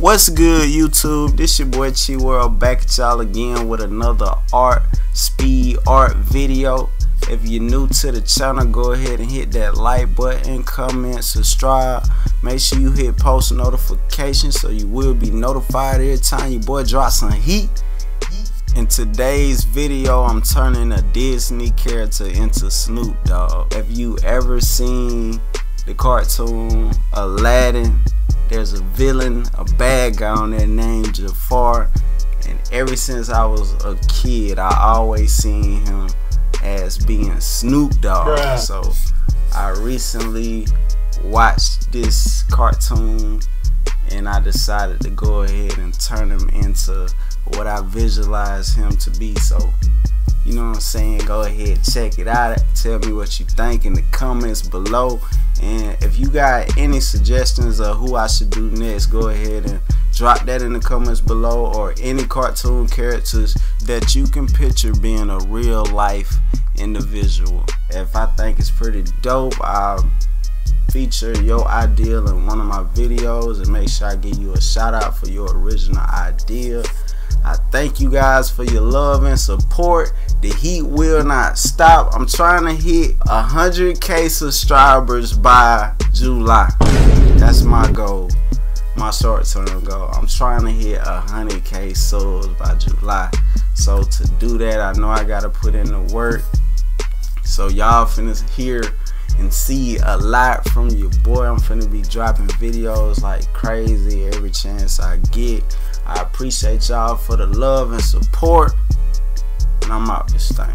What's good, YouTube? This your boy Chi World back at y'all again with another art speed art video. If you're new to the channel, go ahead and hit that like button, comment, subscribe. Make sure you hit post notifications so you will be notified every time your boy drops some heat. In today's video, I'm turning a Disney character into Snoop Dogg. Have you ever seen the cartoon Aladdin? There's a villain, a bad guy on there named Jafar. And ever since I was a kid, I always seen him as being Snoop Dogg. Bruh. So I recently watched this cartoon and I decided to go ahead and turn him into what I visualize him to be. So you know what I'm saying? Go ahead, check it out. Tell me what you think in the comments below. And if you got any suggestions of who I should do next, go ahead and drop that in the comments below or any cartoon characters that you can picture being a real life individual. If I think it's pretty dope, I'll feature your idea in one of my videos and make sure I give you a shout out for your original idea. I thank you guys for your love and support. The heat will not stop. I'm trying to hit 100k subscribers by July. That's my goal. My short term goal. I'm trying to hit 100k subs by July. So to do that, I know I gotta put in the work. So y'all finna hear and see a lot from your boy. I'm finna be dropping videos like crazy every chance I get. I appreciate y'all for the love and support. And I'm out this thing.